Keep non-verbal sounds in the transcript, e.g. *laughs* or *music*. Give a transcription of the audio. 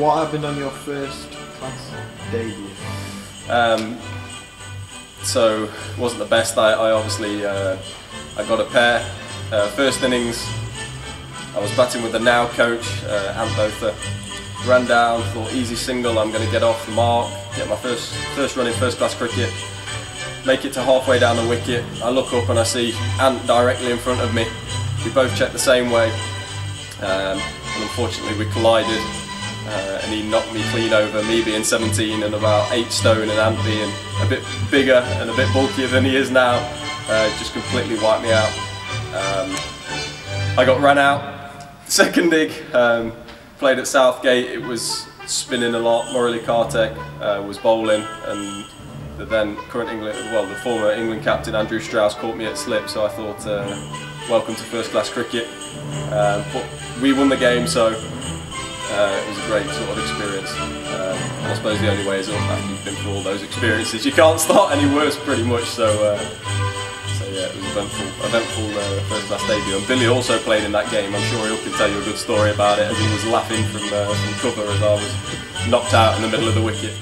What happened on your first class debut? Um, so wasn't the best. I, I obviously uh, I got a pair. Uh, first innings, I was batting with the now coach uh, Ant Botha. Ran down, thought easy single. I'm going to get off the mark, get my first first run in first class cricket. Make it to halfway down the wicket. I look up and I see Ant directly in front of me. We both checked the same way, um, and unfortunately we collided. Uh, and he knocked me clean over, me being 17 and about 8 stone and Ant being a bit bigger and a bit bulkier than he is now, uh, just completely wiped me out. Um, I got run out, *laughs* second dig, um, played at Southgate, it was spinning a lot, Murali Kartik uh, was bowling and the then current England, well the former England captain Andrew Strauss caught me at slip so I thought uh, welcome to first class cricket. Um, but we won the game so uh, it was a great sort of experience. Um, I suppose the only way is up after you've been through all those experiences. You can't start any worse, pretty much. So, uh, so yeah, it was eventful, eventful uh, first class debut. And Billy also played in that game. I'm sure he'll can tell you a good story about it, as he was laughing from, uh, from cover as I was knocked out in the middle of the wicket.